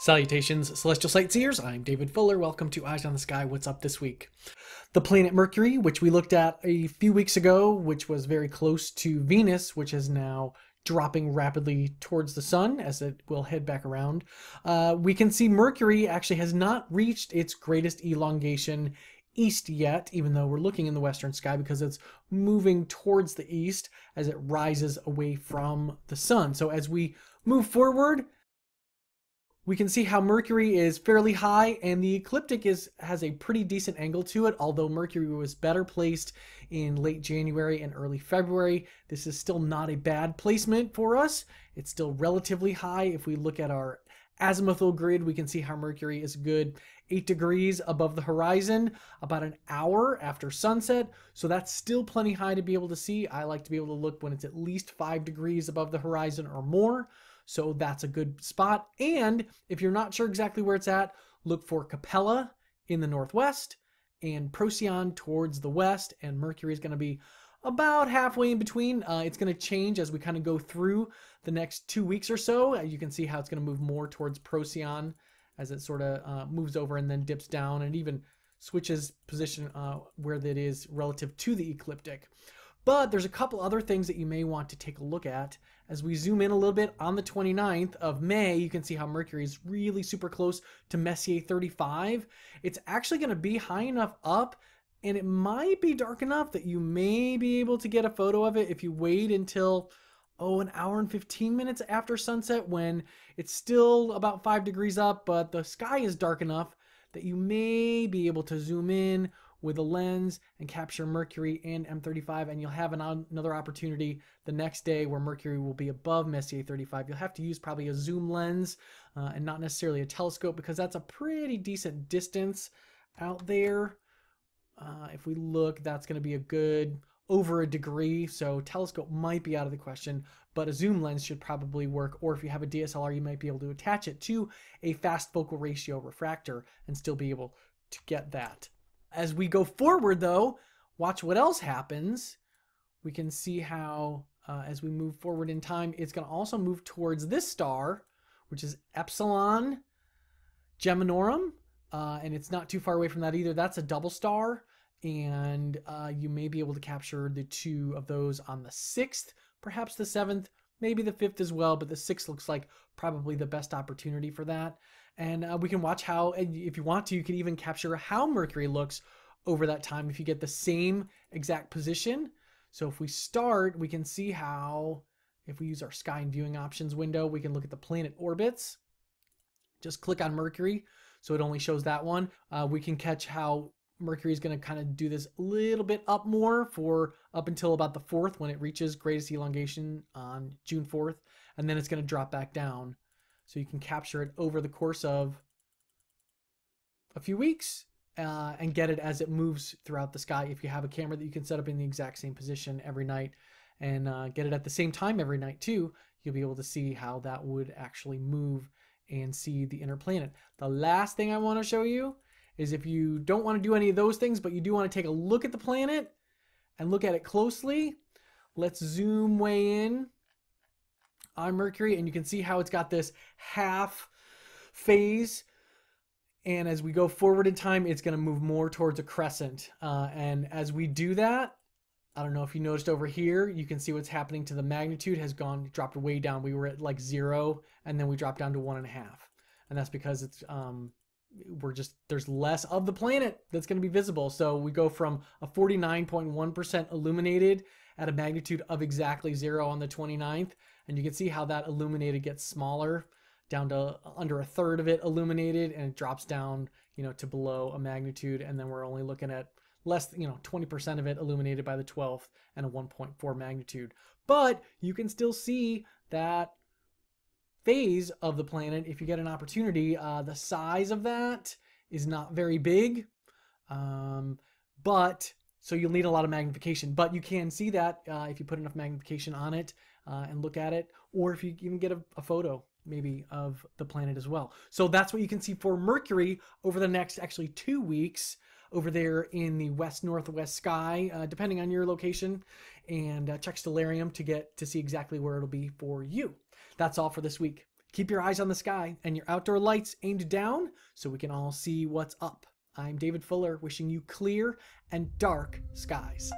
Salutations, Celestial Sightseers. I'm David Fuller. Welcome to Eyes on the Sky. What's up this week? The planet Mercury, which we looked at a few weeks ago, which was very close to Venus, which is now dropping rapidly towards the sun as it will head back around. Uh, we can see Mercury actually has not reached its greatest elongation east yet, even though we're looking in the western sky because it's moving towards the east as it rises away from the sun. So as we move forward, we can see how Mercury is fairly high and the ecliptic is has a pretty decent angle to it, although Mercury was better placed in late January and early February. This is still not a bad placement for us. It's still relatively high. If we look at our azimuthal grid, we can see how Mercury is good 8 degrees above the horizon about an hour after sunset. So that's still plenty high to be able to see. I like to be able to look when it's at least 5 degrees above the horizon or more. So that's a good spot. And if you're not sure exactly where it's at, look for Capella in the northwest and Procyon towards the west. And Mercury is going to be about halfway in between. Uh, it's going to change as we kind of go through the next two weeks or so. Uh, you can see how it's going to move more towards Procyon as it sort of uh, moves over and then dips down and even switches position uh, where that is relative to the ecliptic. But there's a couple other things that you may want to take a look at. As we zoom in a little bit on the 29th of May, you can see how Mercury is really super close to Messier 35. It's actually going to be high enough up and it might be dark enough that you may be able to get a photo of it if you wait until oh an hour and 15 minutes after sunset when it's still about 5 degrees up but the sky is dark enough that you may be able to zoom in with a lens and capture Mercury and M35 and you'll have an, another opportunity the next day where Mercury will be above Messier 35. You'll have to use probably a zoom lens uh, and not necessarily a telescope because that's a pretty decent distance out there. Uh, if we look, that's going to be a good over a degree, so telescope might be out of the question, but a zoom lens should probably work. Or if you have a DSLR, you might be able to attach it to a fast focal ratio refractor and still be able to get that. As we go forward, though, watch what else happens. We can see how, uh, as we move forward in time, it's going to also move towards this star, which is Epsilon Geminorum. Uh, and it's not too far away from that either. That's a double star. And uh, you may be able to capture the two of those on the 6th, perhaps the 7th, maybe the 5th as well. But the 6th looks like probably the best opportunity for that. And uh, we can watch how if you want to you can even capture how mercury looks over that time if you get the same exact position. So if we start we can see how if we use our sky and viewing options window we can look at the planet orbits. Just click on mercury so it only shows that one. Uh, we can catch how mercury is going to kind of do this a little bit up more for up until about the 4th when it reaches greatest elongation on june 4th and then it's going to drop back down so you can capture it over the course of a few weeks uh, and get it as it moves throughout the sky. If you have a camera that you can set up in the exact same position every night and uh, get it at the same time every night too, you'll be able to see how that would actually move and see the inner planet. The last thing I want to show you is if you don't want to do any of those things, but you do want to take a look at the planet and look at it closely, let's zoom way in on Mercury, and you can see how it's got this half phase. And as we go forward in time, it's going to move more towards a crescent. Uh, and as we do that, I don't know if you noticed over here, you can see what's happening to the magnitude has gone dropped way down. We were at like zero, and then we dropped down to one and a half, and that's because it's um, we're just there's less of the planet that's going to be visible. So we go from a 49.1% illuminated at a magnitude of exactly zero on the 29th and you can see how that illuminated gets smaller down to under a third of it illuminated and it drops down you know to below a magnitude and then we're only looking at less you know 20% of it illuminated by the 12th and a 1.4 magnitude but you can still see that phase of the planet if you get an opportunity uh, the size of that is not very big um, but so you'll need a lot of magnification but you can see that uh, if you put enough magnification on it uh, and look at it, or if you even get a, a photo maybe of the planet as well. So that's what you can see for Mercury over the next actually two weeks over there in the west northwest sky, uh, depending on your location, and uh, check Stellarium to get to see exactly where it'll be for you. That's all for this week. Keep your eyes on the sky and your outdoor lights aimed down so we can all see what's up. I'm David Fuller, wishing you clear and dark skies.